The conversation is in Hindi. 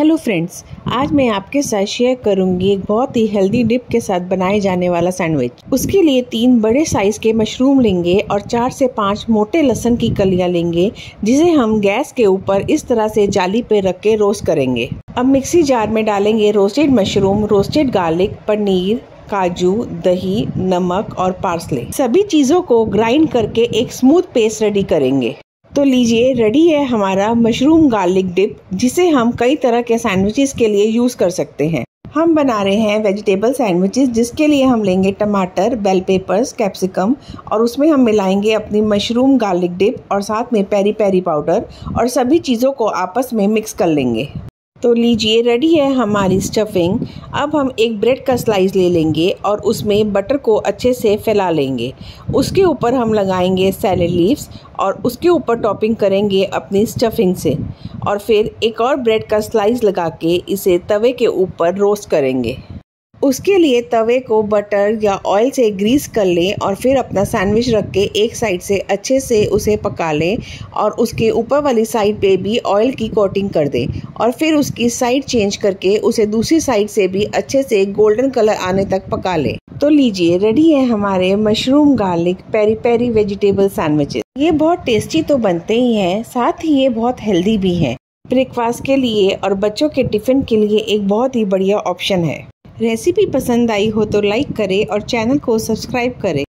हेलो फ्रेंड्स आज मैं आपके साथ शेयर करूँगी एक बहुत ही हेल्दी डिप के साथ बनाए जाने वाला सैंडविच उसके लिए तीन बड़े साइज़ के मशरूम लेंगे और चार से पाँच मोटे लहसन की कलियाँ लेंगे, जिसे हम गैस के ऊपर इस तरह से जाली पे रख के रोस्ट करेंगे। अब मिक्सी जार में डालेंगे roasted mushroom roasted garlic paneer, काजू, दही, नमक और पार्सले सभी चीज़ों को ग्राइंड करके एक स्मूथ पेस्ट रेडी करेंगे। तो लीजिए रेडी है हमारा मशरूम गार्लिक डिप जिसे हम कई तरह के सैंडविचेस के लिए यूज़ कर सकते हैं। हम बना रहे हैं वेजिटेबल सैंडविचेस जिसके लिए हम लेंगे टमाटर बेल पेपर्स कैप्सिकम और उसमें हम मिलाएँगे अपनी मशरूम गार्लिक डिप और साथ में पेरी पेरी पाउडर और सभी चीज़ों को आपस में मिक्स कर लेंगे। तो लीजिए रेडी है हमारी स्टफिंग अब हम एक ब्रेड का स्लाइस ले लेंगे और उसमें बटर को अच्छे से फैला लेंगे। उसके ऊपर हम लगाएँगे सैलड लीव्स और उसके ऊपर टॉपिंग करेंगे अपनी स्टफिंग से। और फिर एक और ब्रेड का स्लाइस लगा के इसे तवे के ऊपर रोस्ट करेंगे। उसके लिए तवे को बटर या ऑयल से ग्रीस कर लें और फिर अपना सैंडविच रख के एक साइड से अच्छे से उसे पका लें और उसके ऊपर वाली साइड पे भी ऑयल की कोटिंग कर दें और फिर उसकी साइड चेंज करके उसे दूसरी साइड से भी अच्छे से गोल्डन कलर आने तक पका लें। तो लीजिए रेडी है हमारे mushroom garlic peri peri vegetable sandwiches ये बहुत टेस्टी तो बनते ही हैं, साथ ही ये बहुत हेल्दी भी हैं। ब्रेकफास्ट के लिए और बच्चों के टिफ़िन के लिए एक बहुत ही बढ़िया ऑप्शन है। रेसिपी पसंद आई हो तो लाइक करें और चैनल को सब्सक्राइब करें।